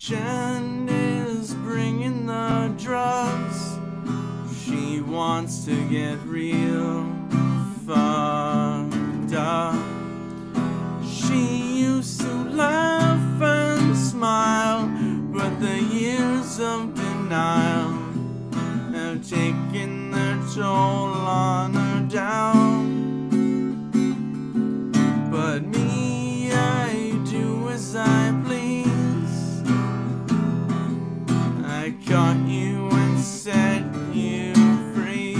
Jen is bringing the drugs. She wants to get real fucked up. She used to laugh and smile, but the years of denial have taken their toll on Caught you and set you free.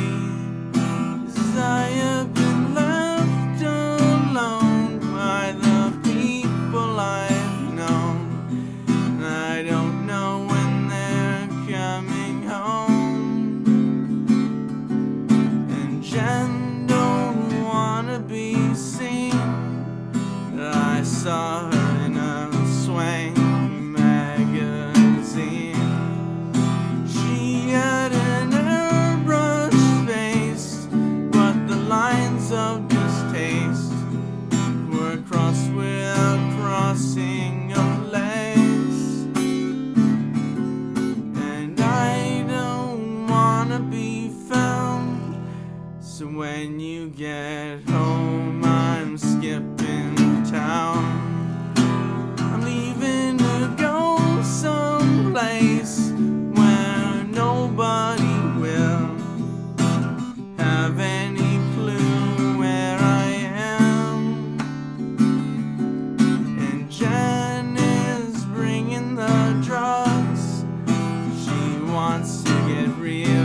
'Cause I have been left alone by the people I've known. And I don't know when they're coming home. And Jen don't wanna be seen. I saw her wanna be found. So when you get home, I'm skipping town. I'm leaving to go someplace where nobody will have any clue where I am. And Jen is bringing the drugs. She wants to get real.